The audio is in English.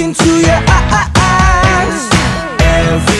into your eyes. Every